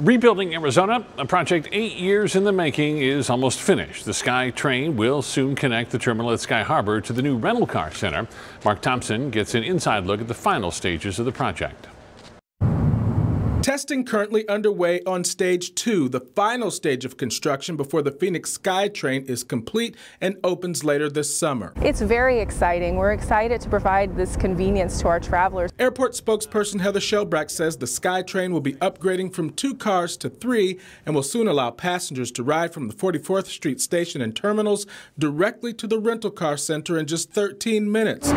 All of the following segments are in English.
Rebuilding Arizona, a project eight years in the making, is almost finished. The Sky Train will soon connect the terminal at Sky Harbor to the new rental car center. Mark Thompson gets an inside look at the final stages of the project. Testing currently underway on stage two, the final stage of construction before the Phoenix SkyTrain is complete and opens later this summer. It's very exciting. We're excited to provide this convenience to our travelers. Airport spokesperson Heather Shelbrack says the SkyTrain will be upgrading from two cars to three and will soon allow passengers to ride from the 44th Street station and terminals directly to the rental car center in just 13 minutes.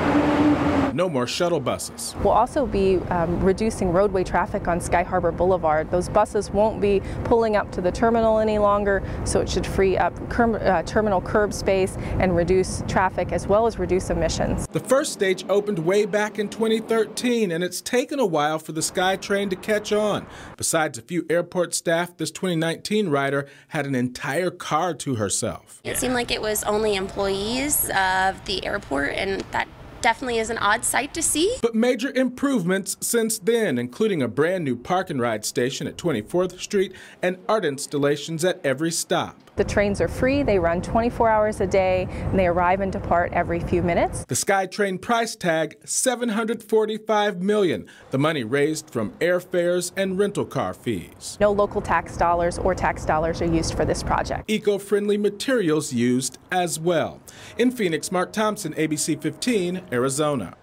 No more shuttle buses. We'll also be um, reducing roadway traffic on Sky Harbor Boulevard. Those buses won't be pulling up to the terminal any longer, so it should free up uh, terminal curb space and reduce traffic as well as reduce emissions. The first stage opened way back in 2013, and it's taken a while for the SkyTrain to catch on. Besides a few airport staff, this 2019 rider had an entire car to herself. It seemed like it was only employees of the airport, and that definitely is an odd sight to see. But major improvements since then, including a brand new park and ride station at 24th Street and art installations at every stop. The trains are free, they run 24 hours a day, and they arrive and depart every few minutes. The SkyTrain price tag, 745 million, the money raised from airfares and rental car fees. No local tax dollars or tax dollars are used for this project. Eco-friendly materials used as well. In Phoenix, Mark Thompson, ABC 15, Arizona.